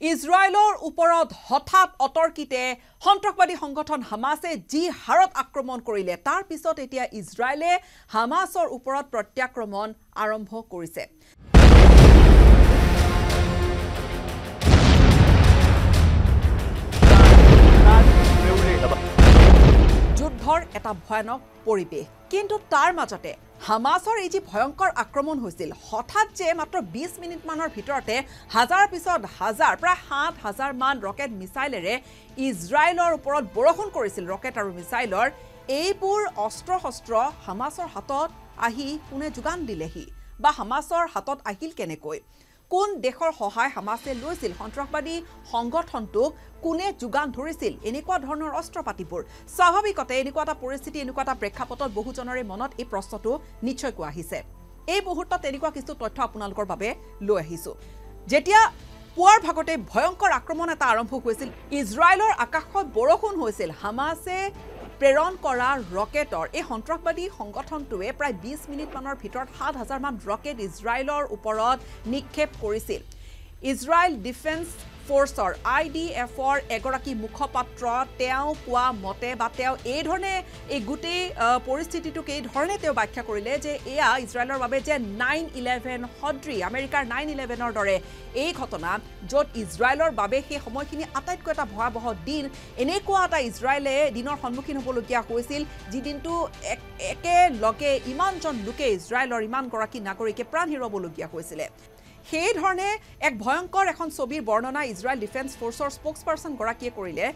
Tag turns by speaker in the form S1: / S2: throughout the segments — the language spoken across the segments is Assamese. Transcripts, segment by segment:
S1: ইজৰাইলৰ ওপৰত হঠাৎ অতৰ্কিতে সন্ত্ৰাসবাদী সংগঠন হামাছে যি হাৰত আক্ৰমণ কৰিলে তাৰ পিছত এতিয়া ইজৰাইলে হামাছৰ ওপৰত প্ৰত্যাক্ৰমণ আৰম্ভ কৰিছে। যুদ্ধৰ এটা ভয়ানক পৰিৱেশ। কিন্তু তাৰ মাজতে হামাছৰ এই যি ভয়ংকৰ আক্ৰমণ হৈছিল হঠাৎ যে মাত্ৰ বিছ মিনিটমানৰ ভিতৰতে হাজাৰ পিছত হাজাৰ প্ৰায় সাত হাজাৰমান ৰকেট মিছাইলেৰে ইজৰাইলৰ ওপৰত বৰষুণ কৰিছিল ৰকেট আৰু মিছাইলৰ। এইবোৰ অস্ত্ৰ শস্ত্ৰ হামাছৰ হাতত আহি কোনে যোগান দিলেহি বা হামাছৰ হাতত আহিল কেনেকৈ? কোন দেশৰ সহায় হামাছে লৈছিল? সন্ত্ৰাসবাদী সংগঠনটোক কোনে যোগান ধৰিছিল? এনেকুৱা ধৰণৰ অস্ত্ৰ পাতিবোৰ স্বাভাৱিকতে এনেকুৱা এটা পৰিস্থিতি এনেকুৱা এটা প্ৰেক্ষাপটত বহুজনৰে মনত এই প্ৰশ্নটো নিশ্চয়কৈ আহিছে। এই মুহূৰ্তত এনেকুৱা কিছু তথ্য আপোনালোকৰ বাবে লৈ আহিছোঁ। যেতিয়া পুৱাৰ ভাগতে ভয়ংকৰ আক্ৰমণ এটা আৰম্ভ হৈছিল ইজৰাইলৰ আকাশত বৰষুণ হৈছিল। হামাছে প্ৰেৰণ কৰা ৰকেটৰ এই সন্ত্ৰাসবাদী সংগঠনটোৱে প্ৰায় বিছ মিনিটমানৰ ভিতৰত সাত হাজাৰমান ৰকেট ইজৰাইলৰ ওপৰত নিক্ষেপ কৰিছিল। ইজৰাইল ডিফেন্স ফ'ৰ্চৰ আই ডি এফৰ এগৰাকী মুখপাত্ৰ তেওঁ কোৱা মতে বা তেওঁ এইধৰণে এই গোটেই পৰিস্থিতিটোক এইধৰণে তেওঁ ব্যাখ্যা কৰিলে যে এয়া ইজৰাইলৰ বাবে যে নাইন ইলেভেন সদৃ আমেৰিকাৰ নাইন ইলেভেনৰ দৰে এই ঘটনা য'ত ইজৰাইলৰ বাবে সেই সময়খিনি আটাইতকৈ এটা ভয়াৱহ দিন। এনেকুৱা এটা ইজৰাইলে দিনৰ সন্মুখীন হ'বলগীয়া হৈছিল যি দিনটো এক একেলগে ইমানজন লোকে ইজৰাইলৰ ইমানগৰাকী নাগৰিকে প্ৰাণ হেৰুৱাবলগীয়া হৈছিলে। সেইধৰণে এক ভয়ংকৰ এখন ছবিৰ বৰ্ণনা ইজৰাইল ডিফেন্স ফ'ৰ্চৰ স্প'ক্স পাৰ্চনগৰাকীয়ে কৰিলে।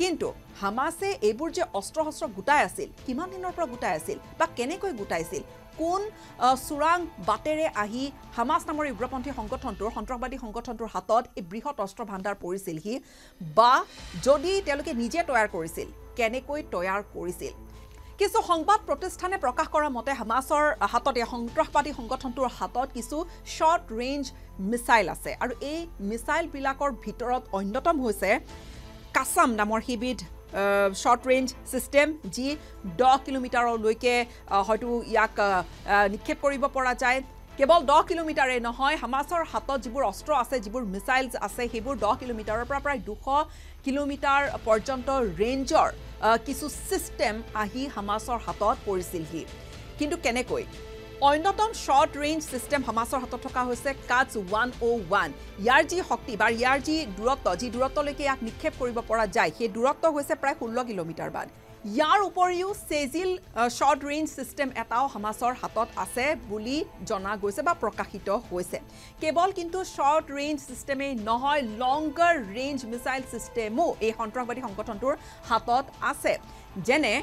S1: কিন্তু হামাছে এইবোৰ যে অস্ত্ৰ শস্ত্ৰ গোটাই আছিল কিমান দিনৰ পৰা গোটাই আছিল বা কেনেকৈ গোটাইছিল কোন চোৰাং বাটেৰে আহি হামাছ নামৰ উগ্ৰপন্থী সংগঠনটোৰ সন্ত্ৰাসবাদী সংগঠনটোৰ হাতত এই বৃহৎ অস্ত্ৰ ভাণ্ডাৰ পৰিছিলহি বা যদি তেওঁলোকে নিজে তৈয়াৰ কৰিছিল কেনেকৈ তৈয়াৰ কৰিছিল? কিছু সংবাদ প্ৰতিষ্ঠানে প্ৰকাশ কৰা মতে হামাছৰ হাতত এই সন্ত্ৰাসবাদী সংগঠনটোৰ হাতত কিছু শ্বৰ্ট ৰেঞ্জ মিছাইল আছে। আৰু এই মিছাইলবিলাকৰ ভিতৰত অন্যতম হৈছে কাছাম নামৰ সিবিধ শ্বৰ্ট ৰেঞ্জ ছিষ্টেম যি দহ কিলোমিটাৰলৈকে হয়তো ইয়াক নিক্ষেপ কৰিব পৰা যায়। কেৱল দহ কিলোমিটাৰেই নহয় হামাছৰ হাতত যিবোৰ অস্ত্ৰ আছে যিবোৰ মিছাইলছ আছে সেইবোৰ দহ কিলোমিটাৰৰ পৰা প্ৰায় দুশ কিলোমিটাৰ পৰ্যন্ত ৰেঞ্জৰ কিছু ছিষ্টেম আহি হামাছৰ হাতত পৰিছিলহি। কিন্তু কেনেকৈ? অন্যতম শ্বৰ্ট ৰেঞ্জ ছিষ্টেম হামাছৰ হাতত থকা হৈছে কাটছ ওৱান অ' ওৱান ইয়াৰ যি শক্তি বা ইয়াৰ যি দূৰত্ব যি দূৰত্বলৈকে ইয়াক নিক্ষেপ কৰিব পৰা যায় সেই দূৰত্ব হৈছে প্ৰায় ষোল্ল কিলোমিটাৰ মান ইয়াৰ উপৰিও চেজিল শ্বৰ্ট ৰেঞ্জ ছিষ্টেম এটাও হামাছৰ হাতত আছে বুলি জনা গৈছে বা প্ৰকাশিত হৈছে। কেৱল কিন্তু শ্বৰ্ট ৰেঞ্জ ছিষ্টেমেই নহয় লংগাৰ ৰেঞ্জ মিছাইল ছিষ্টেমো এই সন্ত্ৰাসবাদী সংগঠনটোৰ হাতত আছে। যেনে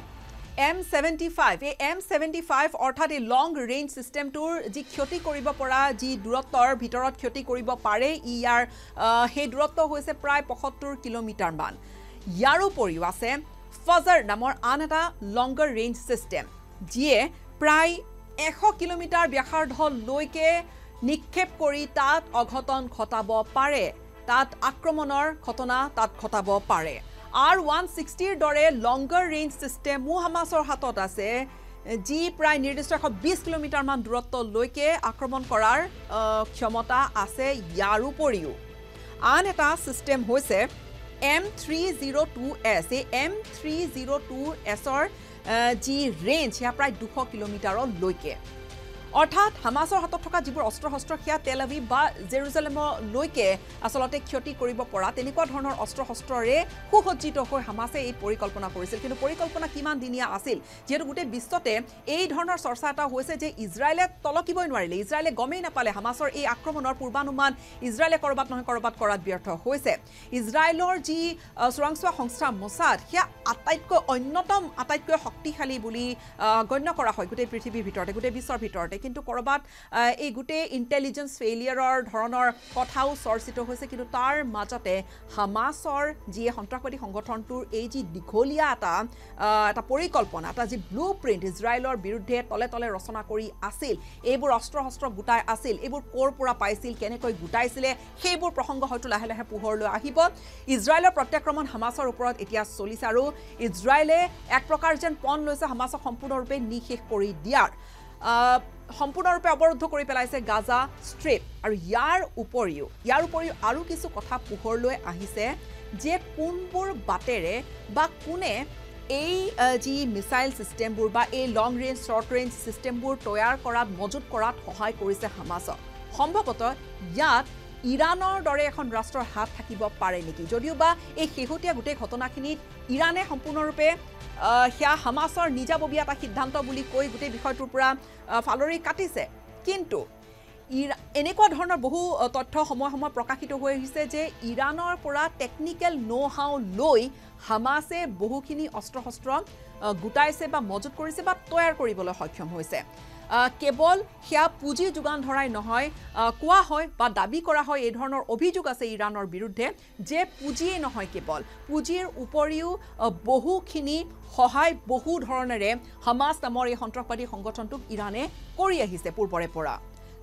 S1: এম ছেভেণ্টি ফাইভ এই এম ছেভেণ্টি ফাইভ অৰ্থাৎ এই লং ৰেঞ্জ ছিষ্টেমটোৰ যি ক্ষতি কৰিব পৰা যি দূৰত্বৰ ভিতৰত ক্ষতি কৰিব পাৰে ইয়াৰ সেই দূৰত্ব হৈছে প্ৰায় পঁয়সত্তৰ কিলোমিটাৰমান। ইয়াৰোপৰিও আছে ফজাৰ নামৰ আন এটা লংগাৰ ৰেঞ্জ ছিষ্টেম যিয়ে প্ৰায় এশ কিলোমিটাৰ ব্যাসাৰ্ধলৈকে নিক্ষেপ কৰি তাত অঘটন ঘটাব পাৰে। তাত আক্ৰমণৰ ঘটনা তাত ঘটাব পাৰে। আৰ ওৱান ছিক্সটিৰ দৰে লংগাৰ ৰেঞ্জ ছিষ্টেমো হামাছৰ হাতত আছে যি প্ৰায় নিৰ্দিষ্ট এশ বিছ কিলোমিটাৰমান দূৰত্বলৈকে আক্ৰমণ কৰাৰ ক্ষমতা আছে। ইয়াৰোপৰিও আন এটা ছিষ্টেম হৈছে M three zero' two S এই এম থ্ৰী জিৰ' টু এছৰ যি ৰেঞ্জ সেয়া প্ৰায় দুশ কিলোমিটাৰলৈকে। অৰ্থাৎ হামাছৰ হাতত থকা যিবোৰ অস্ত্ৰ শস্ত্ৰ সেয়া তেল আবি বা জেৰুজালেমলৈকে আচলতে ক্ষতি কৰিব পৰা তেনেকুৱা ধৰণৰ অস্ত্ৰ শস্ত্ৰৰে সুসজ্জিত হৈ হামাছে এই পৰিকল্পনা কৰিছিল। কিন্তু পৰিকল্পনা কিমান দিনীয়া আছিল যিহেতু গোটেই বিশ্বতে এই ধৰণৰ চৰ্চা এটা হৈছে যে ইজৰাইলে তলকিবই নোৱাৰিলে। ইজৰাইলে গমেই নাপালে হামাছৰ এই আক্ৰমণৰ পূৰ্বানুমান ইজৰাইলে ক'ৰবাত নহয় ক'ৰবাত কৰাত ব্যৰ্থ হৈছে। ইজৰাইলৰ যি চোৰাংচোৱা সংস্থা মোছাদ সেয়া আটাইতকৈ অন্যতম আটাইতকৈ শক্তিশালী বুলি গণ্য কৰা হয় গোটেই পৃথিৱীৰ ভিতৰতে গোটেই বিশ্বৰ ভিতৰতে। কিন্তু ক'ৰবাত এই গোটেই ইণ্টেলিজেঞ্চ ফেইলিয়াৰৰ ধৰণৰ কথাও চৰ্চিত হৈছে। কিন্তু তাৰ মাজতে হামাছৰ যিয়ে সন্ত্ৰাসবাদী সংগঠনটোৰ এই যি দীঘলীয়া এটা এটা পৰিকল্পনা এটা যি ব্লু প্ৰিণ্ট ইজৰাইলৰ বিৰুদ্ধে তলে তলে ৰচনা কৰি আছিল এইবোৰ অস্ত্ৰ শস্ত্ৰ গোটাই আছিল এইবোৰ ক'ৰ পৰা পাইছিল কেনেকৈ গোটাইছিলে সেইবোৰ প্ৰসংগ হয়তো লাহে লাহে পোহৰলৈ আহিব। ইজৰাইলৰ প্ৰত্যাক্ৰমণ হামাছৰ ওপৰত এতিয়া চলিছে আৰু ইজৰাইলে এক প্ৰকাৰ যেন পণ লৈছে হামাছক সম্পূৰ্ণৰূপে নিশেষ কৰি দিয়াৰ। সম্পূৰ্ণৰূপে অৱৰুদ্ধ কৰি পেলাইছে গাজা ষ্ট্ৰীট। আৰু ইয়াৰ উপৰিও ইয়াৰ উপৰিও আৰু কিছু কথা পোহৰলৈ আহিছে যে কোনবোৰ বাটেৰে বা কোনে এই যি মিছাইল ছিষ্টেমবোৰ বা এই লং ৰেঞ্জ শ্বৰ্ট ৰেঞ্জ ছিষ্টেমবোৰ তৈয়াৰ কৰাত মজুত কৰাত সহায় কৰিছে হামাছক। সম্ভৱতঃ ইয়াত ইৰাণৰ দৰে এখন ৰাষ্ট্ৰৰ হাত থাকিব পাৰে নেকি? যদিও বা এই শেহতীয়া গোটেই ঘটনাখিনিত ইৰাণে সম্পূৰ্ণৰূপে সেয়া হামাছৰ নিজাববীয়া এটা সিদ্ধান্ত বুলি কৈ গোটেই বিষয়টোৰ পৰা ফালৰি কাটিছে। কিন্তু ইৰা এনেকুৱা ধৰণৰ বহু তথ্য সময়ে সময়ে প্ৰকাশিত হৈ আহিছে যে ইৰাণৰ পৰা টেকনিকেল ন' হাও লৈ হামাছে বহুখিনি অস্ত্ৰ শস্ত্ৰ গোটাইছে বা মজুত কৰিছে বা তৈয়াৰ কৰিবলৈ সক্ষম হৈছে। কেৱল সেয়া পুঁজি যোগান ধৰাই নহয় কোৱা হয় বা দাবী কৰা হয় এই ধৰণৰ অভিযোগ আছে ইৰাণৰ বিৰুদ্ধে যে পুঁজিয়েই নহয় কেৱল পুঁজিৰ উপৰিও বহুখিনি সহায় বহু ধৰণেৰে হামাছ নামৰ এই সন্ত্ৰাসবাদী সংগঠনটোক ইৰাণে কৰি আহিছে পূৰ্বৰে পৰা।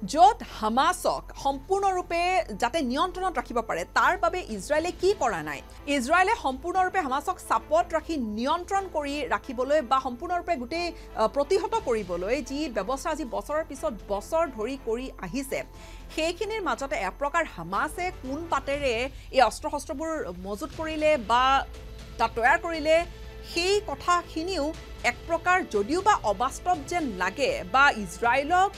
S1: য'ত হামাছক সম্পূৰ্ণৰূপে যাতে নিয়ন্ত্ৰণত ৰাখিব পাৰে তাৰ বাবে ইজৰাইলে কি কৰা নাই? ইজৰাইলে সম্পূৰ্ণৰূপে হামাছক চাপত ৰাখি নিয়ন্ত্ৰণ কৰি ৰাখিবলৈ বা সম্পূৰ্ণৰূপে গোটেই প্ৰতিহত কৰিবলৈ যি ব্যৱস্থা আজি বছৰৰ পিছত বছৰ ধৰি কৰি আহিছে সেইখিনিৰ মাজতে এক প্ৰকাৰ হামাছে কোন বাটেৰে এই অস্ত্ৰ শস্ত্ৰবোৰ মজুত কৰিলে বা তাত তৈয়াৰ কৰিলে সেই কথাখিনিও এক প্ৰকাৰ যদিও বা অবাস্তৱ যেন লাগে বা ইজৰাইলক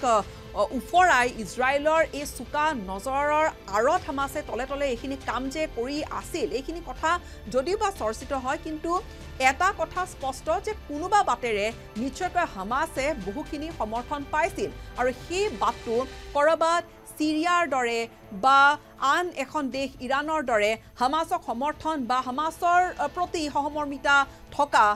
S1: উফৰাই ইজৰাইলৰ এই চোকা নজৰৰ আঁৰত হামাছে তলে তলে এইখিনি কাম যে কৰি আছিল এইখিনি কথা যদিও বা চৰ্চিত হয় কিন্তু এটা কথা স্পষ্ট যে কোনোবা বাটেৰে নিশ্চয়কৈ হামাছে বহুখিনি সমৰ্থন পাইছিল। আৰু সেই বাটটো ক'ৰবাত ছিৰিয়াৰ দৰে বা আন এখন দেশ ইৰাণৰ দৰে হামাছক সমৰ্থন বা হামাছৰ প্ৰতি সহমৰ্মিতা থকা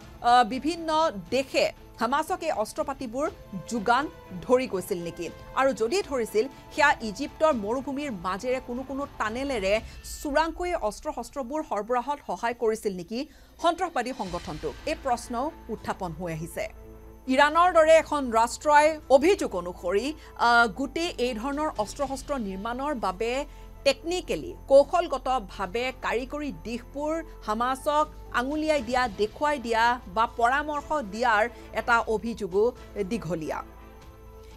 S1: বিভিন্ন দেশে হামাছক অস্ত্ৰ পাতিবোৰ যোগান ধৰি গৈছিল নেকি? আৰু যদি ধৰিছিল সেয়া ইজিপ্তৰ মৰুভূমিৰ মাজেৰে কোনো কোনো টানেলেৰে চোৰাংকৈ অস্ত্ৰ শস্ত্ৰবোৰ সৰবৰাহত সহায় কৰিছিল নেকি? সন্ত্ৰাসবাদী সংগঠনটোক এই প্ৰশ্নও উত্থাপন হৈ আহিছে। ইৰাণৰ দৰে এখন ৰাষ্ট্ৰই অভিযোগ অনুসৰি গোটেই এই ধৰণৰ অস্ত্ৰ শস্ত্ৰ নিৰ্মাণৰ বাবে টেকনিকেলি কৌশলগতভাৱে কাৰিকৰী দিশবোৰ হামাছক আঙুলিয়াই দিয়া দেখুৱাই দিয়া বা পৰামৰ্শ দিয়াৰ এটা অভিযোগো দীঘলীয়া।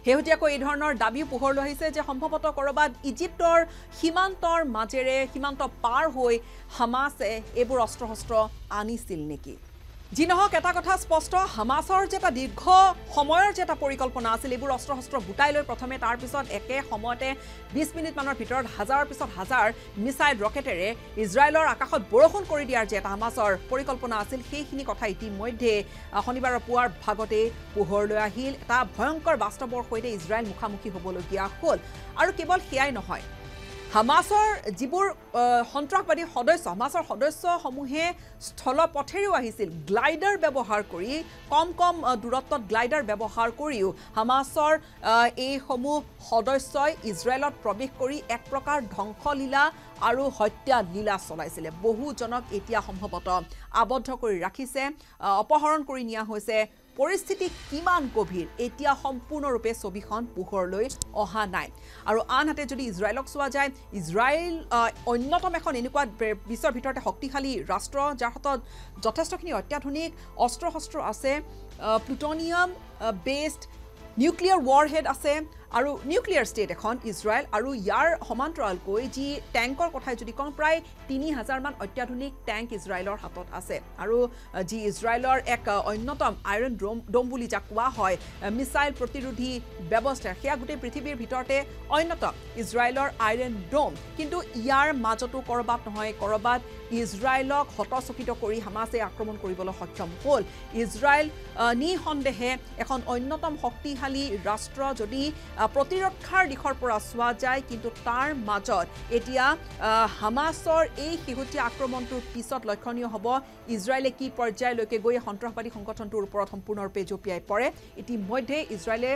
S1: শেহতীয়াকৈ এই ধৰণৰ দাবীও পোহৰলৈ আহিছে যে সম্ভৱতঃ ক'ৰবাত ইজিপ্তৰ সীমান্তৰ মাজেৰে সীমান্ত পাৰ হৈ হামাছে এইবোৰ অস্ত্ৰ শস্ত্ৰ আনিছিল নেকি? যি নহওক এটা কথা স্পষ্ট হামাছৰ যে এটা দীৰ্ঘ সময়ৰ যে এটা পৰিকল্পনা আছিল এইবোৰ অস্ত্ৰ শস্ত্ৰ গোটাই লৈ প্ৰথমে তাৰপিছত একে সময়তে বিছ মিনিটমানৰ ভিতৰত হাজাৰৰ পিছত হাজাৰ মিছাইল ৰকেটেৰে ইজৰাইলৰ আকাশত বৰষুণ কৰি দিয়াৰ যে এটা হামাছৰ পৰিকল্পনা আছিল সেইখিনি কথা ইতিমধ্যে শনিবাৰৰ পুৱাৰ ভাগতেই পোহৰলৈ আহিল। এটা ভয়ংকৰ বাস্তৱৰ সৈতে ইজৰাইল মুখামুখি হ'বলগীয়া হ'ল। আৰু কেৱল সেয়াই নহয় হামাছৰ যিবোৰ সন্ত্ৰাসবাদী সদস্য হামাছৰ সদস্যসমূহে স্থলপথেৰেও আহিছিল। গ্লাইডাৰ ব্যৱহাৰ কৰি কম কম দূৰত্বত গ্লাইডাৰ ব্যৱহাৰ কৰিও হামাছৰ এইসমূহ সদস্যই ইজৰাইলত প্ৰৱেশ কৰি এক প্ৰকাৰ ধ্বংসলীলা আৰু হত্যা লীলা চলাইছিলে। বহুজনক এতিয়া সম্ভৱতঃ আবদ্ধ কৰি ৰাখিছে অপহৰণ কৰি নিয়া হৈছে। পৰিস্থিতি কিমান গভীৰ এতিয়া সম্পূৰ্ণৰূপে ছবিখন পোহৰলৈ অহা নাই। আৰু আনহাতে যদি ইজৰাইলক চোৱা যায় ইজৰাইল অন্যতম এখন এনেকুৱা বিশ্বৰ ভিতৰতে শক্তিশালী ৰাষ্ট্ৰ যাৰ হাতত যথেষ্টখিনি অত্যাধুনিক অস্ত্ৰ শস্ত্ৰ আছে প্লুটনিয়াম বেছড নিউক্লিয়াৰ ৱাৰহেড আছে আৰু নিউক্লিয়াৰ ষ্টেট এখন ইজৰাইল আৰু ইয়াৰ সমান্তৰালকৈ যি টেংকৰ কথাই যদি কওঁ প্ৰায় তিনি হাজাৰমান অত্যাধুনিক টেংক ইজৰাইলৰ হাতত আছে। আৰু যি ইজৰাইলৰ এক অন্যতম আইৰণ ডোম ডোম বুলি যাক কোৱা হয় মিছাইল প্ৰতিৰোধী ব্যৱস্থা সেয়া গোটেই পৃথিৱীৰ ভিতৰতে অন্যতম ইজৰাইলৰ আইৰণ ডোম কিন্তু ইয়াৰ মাজতো ক'ৰবাত নহয় ক'ৰবাত ইজৰাইলক হতচকিত কৰি হামাছে আক্ৰমণ কৰিবলৈ সক্ষম হ'ল। ইজৰাইল নিঃসন্দেহে এখন অন্যতম শক্তিশালী ৰাষ্ট্ৰ যদি প্ৰতিৰক্ষাৰ দিশৰ পৰা চোৱা যায় কিন্তু তাৰ মাজত এতিয়া হামাছৰ এই শেহতীয়া আক্ৰমণটোৰ পিছত লক্ষণীয় হ'ব। ইজৰাইলে কি পৰ্যায়লৈকে গৈ সন্ত্ৰাসবাদী সংগঠনটোৰ ওপৰত সম্পূৰ্ণৰূপে জঁপিয়াই পৰে? ইতিমধ্যে ইজৰাইলে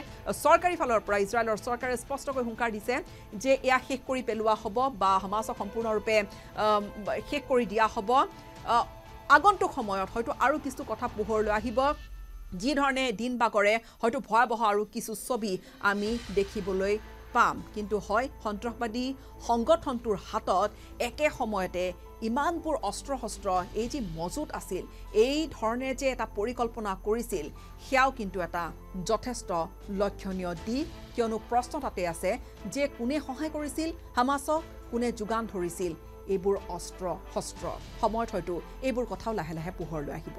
S1: চৰকাৰী ফালৰ পৰা ইজৰাইলৰ চৰকাৰে স্পষ্টকৈ হুংকাৰ দিছে যে এয়া শেষ কৰি পেলোৱা হ'ব বা হামাছক সম্পূৰ্ণৰূপে শেষ কৰি দিয়া হ'ব। আগন্তুক সময়ত হয়তো আৰু কিছু কথা পোহৰলৈ আহিব। যি ধৰণে দিন বাগৰে হয়তো ভয়াৱহ আৰু কিছু ছবি আমি দেখিবলৈ পাম। কিন্তু হয় সন্ত্ৰাসবাদী সংগঠনটোৰ হাতত একে সময়তে ইমানবোৰ অস্ত্ৰ শস্ত্ৰ এই যি মজুত আছিল এই ধৰণে যে এটা পৰিকল্পনা কৰিছিল সেয়াও কিন্তু এটা যথেষ্ট লক্ষণীয় দিশ। কিয়নো প্ৰশ্ন তাতে আছে যে কোনে সহায় কৰিছিল হামাছক কোনে যোগান ধৰিছিল এইবোৰ অস্ত্ৰ শস্ত্ৰ সময়ত হয়তো এইবোৰ কথাও লাহে লাহে পোহৰলৈ আহিব।